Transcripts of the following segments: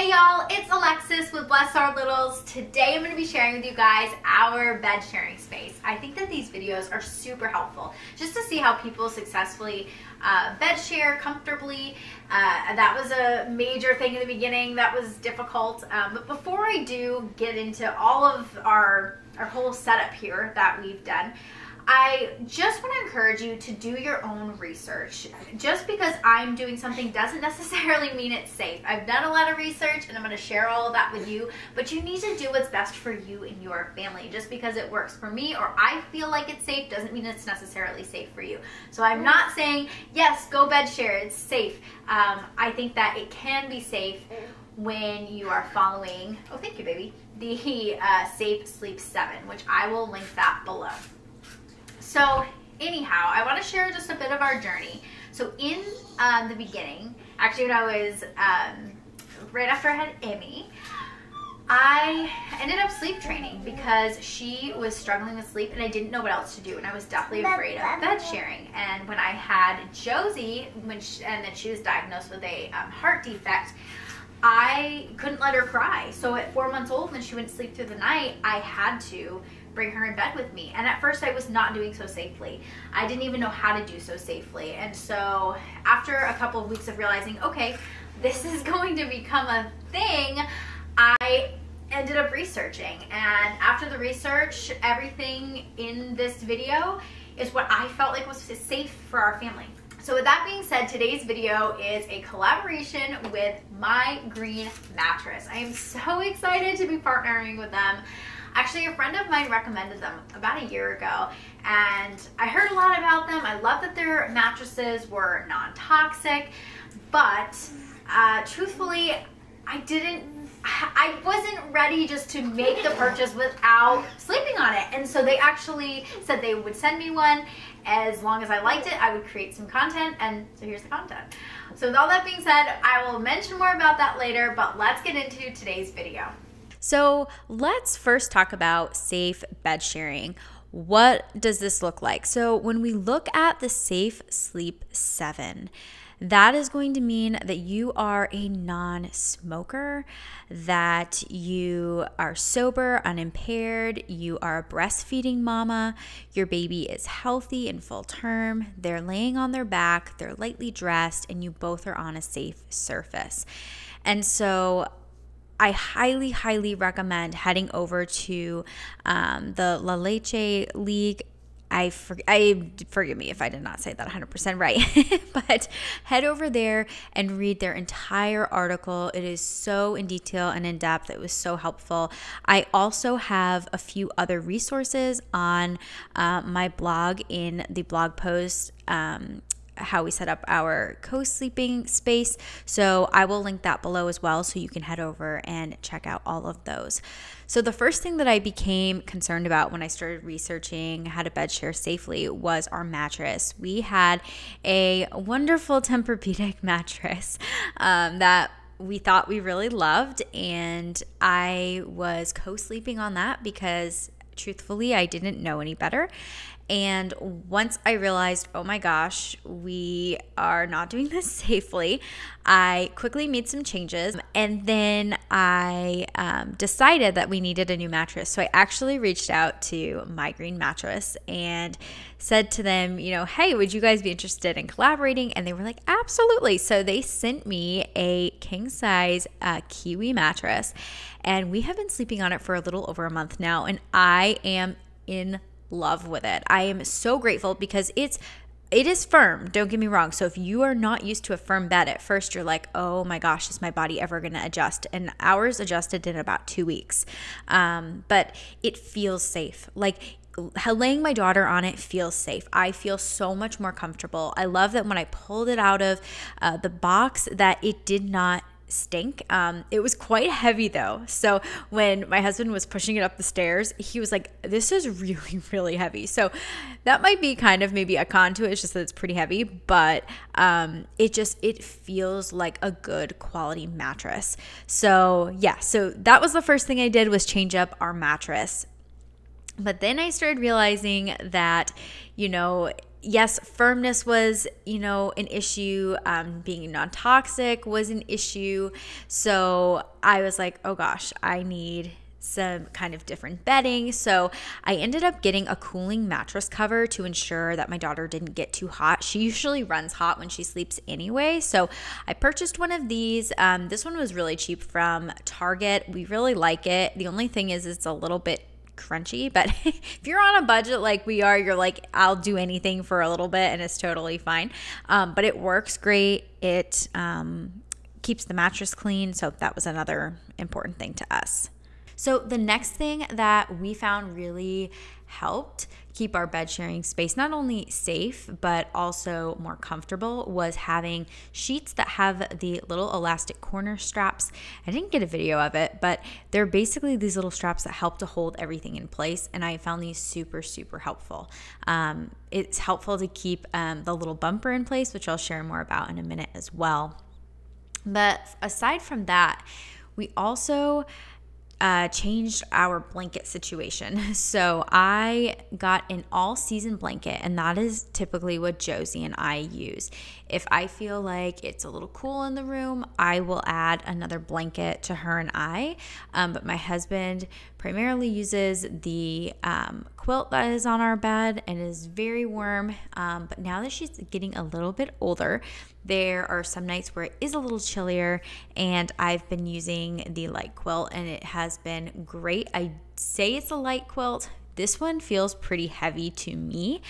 Hey y'all, it's Alexis with Bless Our Littles. Today I'm going to be sharing with you guys our bed sharing space. I think that these videos are super helpful just to see how people successfully uh, bed share comfortably. Uh, that was a major thing in the beginning that was difficult. Um, but before I do get into all of our, our whole setup here that we've done, I just want to encourage you to do your own research. Just because I'm doing something doesn't necessarily mean it's safe. I've done a lot of research and I'm going to share all of that with you, but you need to do what's best for you and your family. Just because it works for me or I feel like it's safe doesn't mean it's necessarily safe for you. So I'm not saying, yes, go bed share, it's safe. Um, I think that it can be safe when you are following, oh, thank you, baby, the uh, Safe Sleep 7, which I will link that below. So anyhow, I want to share just a bit of our journey. So in um, the beginning, actually when I was um, right after I had Emmy, I ended up sleep training because she was struggling with sleep and I didn't know what else to do and I was deathly afraid of bed sharing. And when I had Josie, when she, and then she was diagnosed with a um, heart defect, I couldn't let her cry. So at four months old, when she wouldn't sleep through the night, I had to bring her in bed with me. And at first I was not doing so safely. I didn't even know how to do so safely. And so after a couple of weeks of realizing, okay, this is going to become a thing, I ended up researching. And after the research, everything in this video is what I felt like was safe for our family. So with that being said, today's video is a collaboration with My Green Mattress. I am so excited to be partnering with them. Actually, a friend of mine recommended them about a year ago, and I heard a lot about them. I love that their mattresses were non-toxic, but uh, truthfully, I didn't I wasn't ready just to make the purchase without sleeping on it. And so they actually said they would send me one. As long as I liked it, I would create some content. And so here's the content. So with all that being said, I will mention more about that later, but let's get into today's video. So let's first talk about safe bed sharing. What does this look like? So when we look at the Safe Sleep 7, that is going to mean that you are a non smoker, that you are sober, unimpaired, you are a breastfeeding mama, your baby is healthy and full term, they're laying on their back, they're lightly dressed, and you both are on a safe surface. And so I highly, highly recommend heading over to um, the La Leche League. I, for, I forgive me if I did not say that 100% right, but head over there and read their entire article. It is so in detail and in depth. It was so helpful. I also have a few other resources on uh, my blog in the blog post um, how we set up our co sleeping space. So I will link that below as well so you can head over and check out all of those. So, the first thing that I became concerned about when I started researching how to bed share safely was our mattress. We had a wonderful Tempur-Pedic mattress um, that we thought we really loved, and I was co sleeping on that because truthfully, I didn't know any better. And once I realized, oh my gosh, we are not doing this safely, I quickly made some changes. And then I um, decided that we needed a new mattress. So I actually reached out to My Green Mattress and said to them, you know, hey, would you guys be interested in collaborating? And they were like, absolutely. So they sent me a king size uh, Kiwi mattress. And we have been sleeping on it for a little over a month now. And I am in love with it. I am so grateful because it's it is firm, don't get me wrong. So if you are not used to a firm bed at first, you're like, oh my gosh, is my body ever going to adjust? And ours adjusted in about two weeks. Um, but it feels safe. Like laying my daughter on it feels safe. I feel so much more comfortable. I love that when I pulled it out of uh, the box, that it did not stink. Um, it was quite heavy though. So when my husband was pushing it up the stairs, he was like, This is really, really heavy. So that might be kind of maybe a con to it. It's just that it's pretty heavy, but um, it just it feels like a good quality mattress. So yeah, so that was the first thing I did was change up our mattress. But then I started realizing that, you know, yes, firmness was, you know, an issue. Um, being non toxic was an issue. So I was like, oh gosh, I need some kind of different bedding. So I ended up getting a cooling mattress cover to ensure that my daughter didn't get too hot. She usually runs hot when she sleeps anyway. So I purchased one of these. Um, this one was really cheap from Target. We really like it. The only thing is, it's a little bit crunchy but if you're on a budget like we are you're like i'll do anything for a little bit and it's totally fine. Um, but it works great. It um, keeps the mattress clean. So that was another important thing to us so, the next thing that we found really helped keep our bed sharing space not only safe but also more comfortable was having sheets that have the little elastic corner straps. I didn't get a video of it, but they're basically these little straps that help to hold everything in place, and I found these super, super helpful. Um, it's helpful to keep um, the little bumper in place, which I'll share more about in a minute as well. But aside from that, we also uh, changed our blanket situation. So I got an all season blanket, and that is typically what Josie and I use. If I feel like it's a little cool in the room, I will add another blanket to her and I. Um, but my husband primarily uses the um, quilt that is on our bed and is very warm. Um, but now that she's getting a little bit older, there are some nights where it is a little chillier, and I've been using the light quilt, and it has been great. I say it's a light quilt. This one feels pretty heavy to me,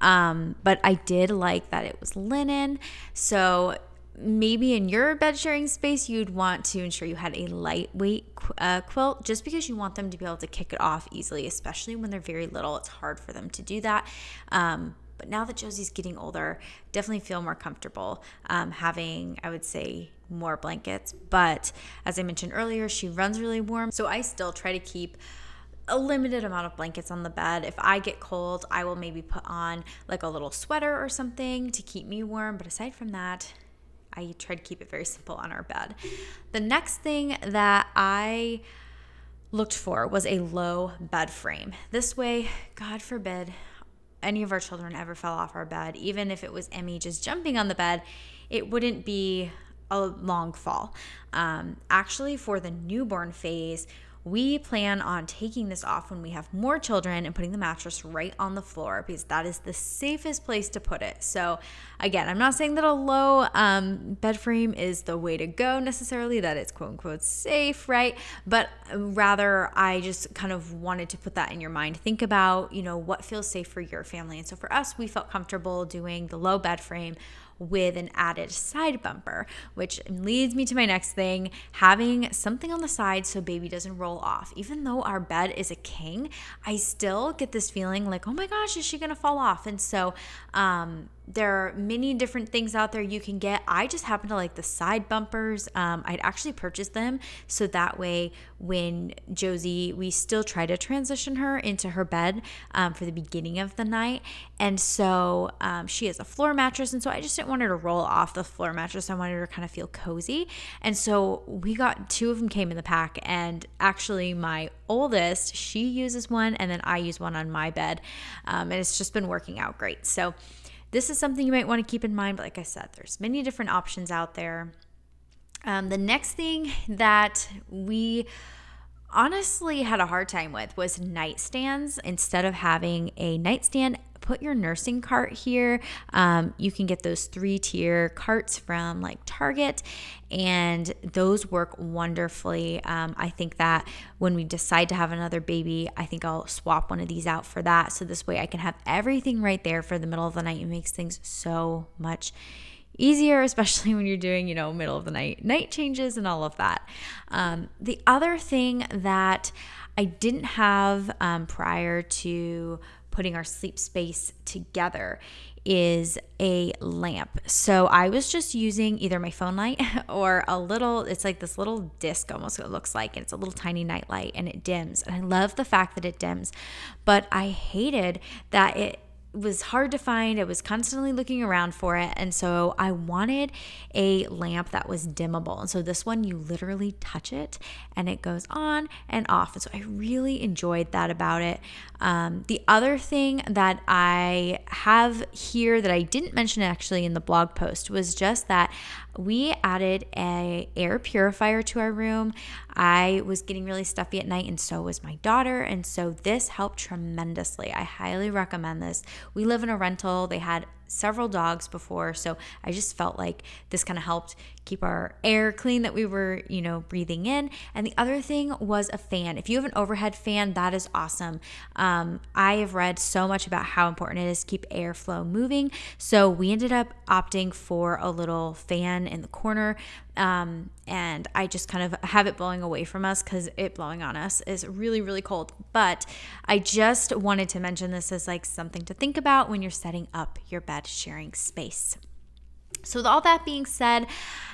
um, but I did like that it was linen. So maybe in your bed sharing space, you'd want to ensure you had a lightweight uh, quilt just because you want them to be able to kick it off easily, especially when they're very little. It's hard for them to do that. Um, but now that Josie's getting older, definitely feel more comfortable um, having, I would say, more blankets. But as I mentioned earlier, she runs really warm. So I still try to keep a limited amount of blankets on the bed. If I get cold, I will maybe put on like a little sweater or something to keep me warm. But aside from that, I try to keep it very simple on our bed. The next thing that I looked for was a low bed frame. This way, God forbid, any of our children ever fell off our bed, even if it was Emmy just jumping on the bed, it wouldn't be a long fall. Um, actually, for the newborn phase, we plan on taking this off when we have more children and putting the mattress right on the floor because that is the safest place to put it. So, again, I'm not saying that a low um, bed frame is the way to go necessarily, that it's quote unquote safe, right? But rather, I just kind of wanted to put that in your mind. Think about, you know, what feels safe for your family. And so for us, we felt comfortable doing the low bed frame with an added side bumper, which leads me to my next thing having something on the side so baby doesn't roll off. Even though our bed is a king, I still get this feeling like, oh my gosh, is she gonna fall off? And so, um, there are many different things out there you can get. I just happen to like the side bumpers. Um, I'd actually purchased them so that way when Josie, we still try to transition her into her bed um, for the beginning of the night. And so um, she has a floor mattress. And so I just didn't want her to roll off the floor mattress. I wanted her to kind of feel cozy. And so we got two of them came in the pack. And actually, my oldest, she uses one, and then I use one on my bed. Um, and it's just been working out great. So, this is something you might want to keep in mind. But like I said, there's many different options out there. Um, the next thing that we honestly had a hard time with was nightstands. Instead of having a nightstand, put your nursing cart here. Um, you can get those three tier carts from like Target, and those work wonderfully. Um, I think that when we decide to have another baby, I think I'll swap one of these out for that. So this way I can have everything right there for the middle of the night. It makes things so much easier, especially when you're doing, you know, middle of the night night changes and all of that. Um, the other thing that I didn't have um, prior to putting our sleep space together is a lamp. So I was just using either my phone light or a little, it's like this little disc almost, it looks like, and it's a little tiny night light and it dims. And I love the fact that it dims, but I hated that it was hard to find. I was constantly looking around for it. And so I wanted a lamp that was dimmable. And so this one, you literally touch it and it goes on and off. And so I really enjoyed that about it. Um, the other thing that I have here that I didn't mention actually in the blog post was just that we added a air purifier to our room. I was getting really stuffy at night and so was my daughter and so this helped tremendously. I highly recommend this. We live in a rental. They had several dogs before, so I just felt like this kind of helped keep our air clean that we were, you know, breathing in. And the other thing was a fan. If you have an overhead fan, that is awesome. Um, I have read so much about how important it is to keep airflow moving. So we ended up opting for a little fan in the corner. Um, and I just kind of have it blowing away from us because it blowing on us is really, really cold. But I just wanted to mention this as like something to think about when you're setting up your bed sharing space. So, with all that being said,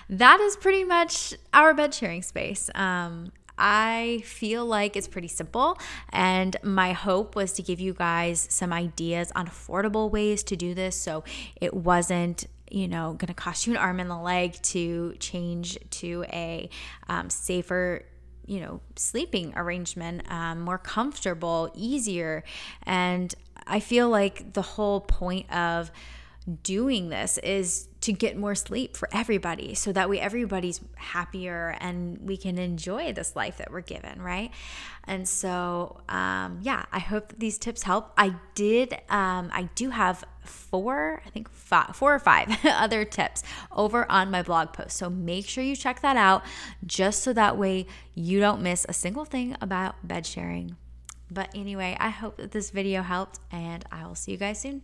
that is pretty much our bed sharing space. Um, I feel like it's pretty simple, and my hope was to give you guys some ideas on affordable ways to do this so it wasn't you know going to cost you an arm and a leg to change to a um, safer you know sleeping arrangement um, more comfortable easier and i feel like the whole point of doing this is to get more sleep for everybody so that way everybody's happier and we can enjoy this life that we're given right? And so um, yeah i hope that these tips help. I did um, i do have four i think five, four or five other tips over on my blog post. So make sure you check that out just so that way you don't miss a single thing about bed sharing. But anyway i hope that this video helped and i will see you guys soon